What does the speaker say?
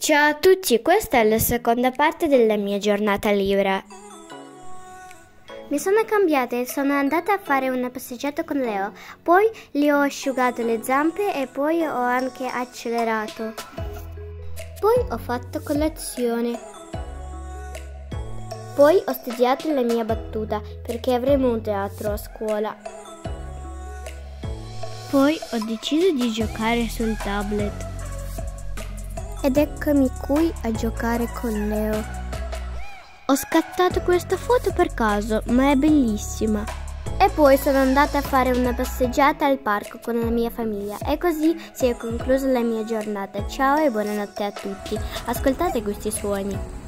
Ciao a tutti, questa è la seconda parte della mia giornata libera. Mi sono cambiata e sono andata a fare una passeggiata con Leo, poi gli ho asciugato le zampe e poi ho anche accelerato. Poi ho fatto colazione. Poi ho studiato la mia battuta perché avremo un teatro a scuola. Poi ho deciso di giocare sul tablet. Ed eccomi qui a giocare con Leo. Ho scattato questa foto per caso, ma è bellissima. E poi sono andata a fare una passeggiata al parco con la mia famiglia e così si è conclusa la mia giornata. Ciao e buonanotte a tutti. Ascoltate questi suoni.